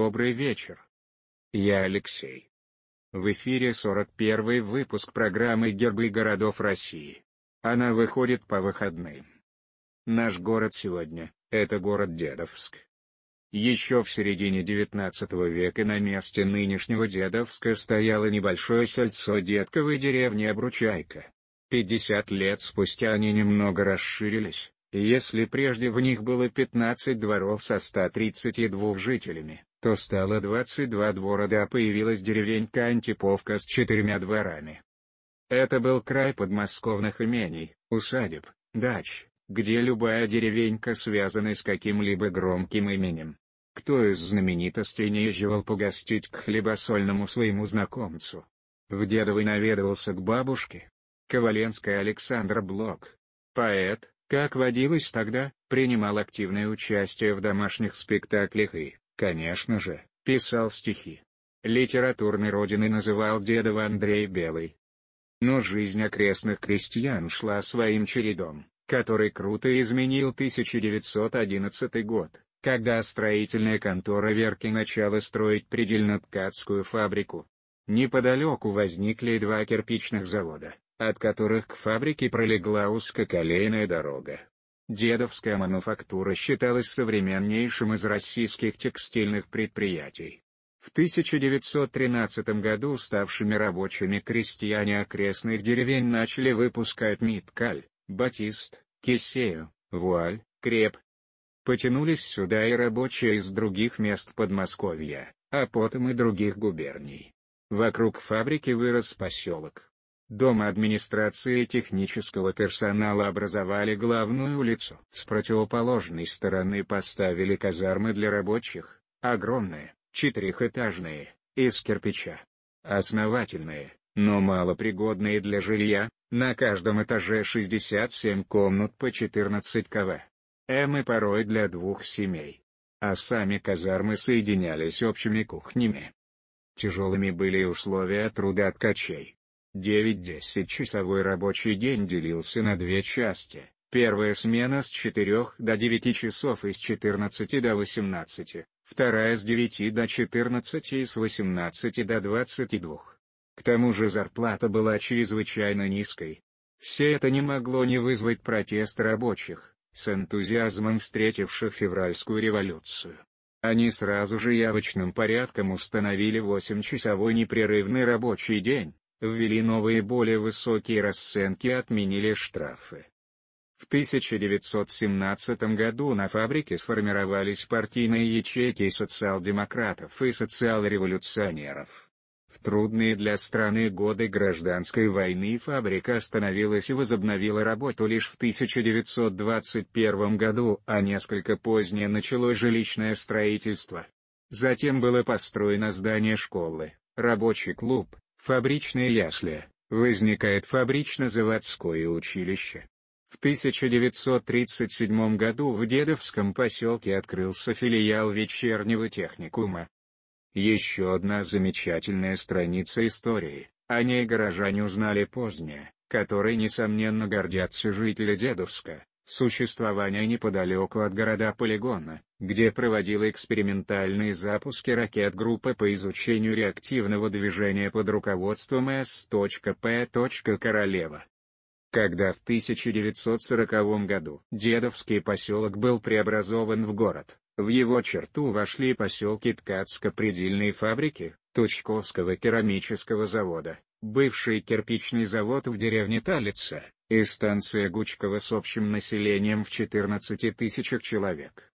Добрый вечер. Я Алексей. В эфире 41 выпуск программы «Гербы городов России». Она выходит по выходным. Наш город сегодня – это город Дедовск. Еще в середине XIX века на месте нынешнего Дедовска стояло небольшое сельцо детковой деревни Обручайка. 50 лет спустя они немного расширились, если прежде в них было 15 дворов со 132 жителями, то стало 22 двора да появилась деревенька Антиповка с четырьмя дворами. Это был край подмосковных имений, усадеб, дач, где любая деревенька связана с каким-либо громким именем. Кто из знаменитостей не езживал погостить к хлебосольному своему знакомцу? В Дедовой наведывался к бабушке. Коваленская Александр Блок. Поэт, как водилось тогда, принимал активное участие в домашних спектаклях и, конечно же, писал стихи. Литературной родиной называл Дедова Андрей Белый. Но жизнь окрестных крестьян шла своим чередом который круто изменил 1911 год, когда строительная контора Верки начала строить предельно-ткацкую фабрику. Неподалеку возникли два кирпичных завода, от которых к фабрике пролегла узкоколейная дорога. Дедовская мануфактура считалась современнейшим из российских текстильных предприятий. В 1913 году ставшими рабочими крестьяне окрестных деревень начали выпускать миткаль, батист, кисею, вуаль, креп. Потянулись сюда и рабочие из других мест Подмосковья, а потом и других губерний. Вокруг фабрики вырос поселок. Дом администрации и технического персонала образовали главную улицу. С противоположной стороны поставили казармы для рабочих, огромные, четырехэтажные, из кирпича. Основательные, но малопригодные для жилья, на каждом этаже 67 комнат по 14 кв. М и порой для двух семей. А сами казармы соединялись общими кухнями. Тяжелыми были условия труда ткачей. 9-10 часовой рабочий день делился на две части. Первая смена с 4 до 9 часов и с 14 до 18, вторая с 9 до 14 и с 18 до 22. К тому же зарплата была чрезвычайно низкой. Все это не могло не вызвать протест рабочих, с энтузиазмом встретивших февральскую революцию. Они сразу же явочным порядком установили 8-часовой непрерывный рабочий день, ввели новые более высокие расценки и отменили штрафы. В 1917 году на фабрике сформировались партийные ячейки социал-демократов и социал-революционеров. В трудные для страны годы гражданской войны фабрика остановилась и возобновила работу лишь в 1921 году, а несколько позднее началось жилищное строительство. Затем было построено здание школы, рабочий клуб, фабричные ясли, возникает фабрично-заводское училище. В 1937 году в Дедовском поселке открылся филиал вечернего техникума. Еще одна замечательная страница истории, о ней горожане узнали позднее, которой несомненно гордятся жители Дедовска, существование неподалеку от города-полигона, где проводила экспериментальные запуски ракет группы по изучению реактивного движения под руководством С.П. Королева. Когда в 1940 году Дедовский поселок был преобразован в город, в его черту вошли поселки Ткацко-предельной фабрики, Тучковского керамического завода, бывший кирпичный завод в деревне Талица, и станция Гучкова с общим населением в 14 тысячах человек.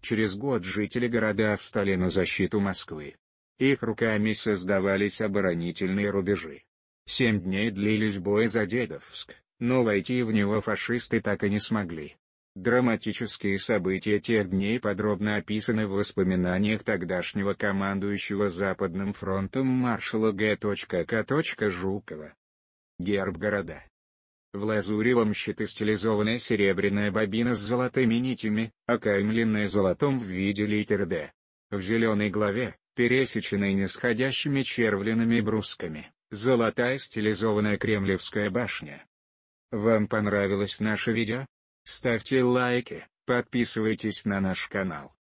Через год жители города встали на защиту Москвы. Их руками создавались оборонительные рубежи. Семь дней длились бои за Дедовск, но войти в него фашисты так и не смогли. Драматические события тех дней подробно описаны в воспоминаниях тогдашнего командующего Западным фронтом маршала Г.К. Жукова. Герб города. В лазуревом щите стилизованная серебряная бобина с золотыми нитями, окаймленная золотом в виде литер «Д». В зеленой главе, пересеченной нисходящими червленными брусками, золотая стилизованная кремлевская башня. Вам понравилось наше видео? Ставьте лайки, подписывайтесь на наш канал.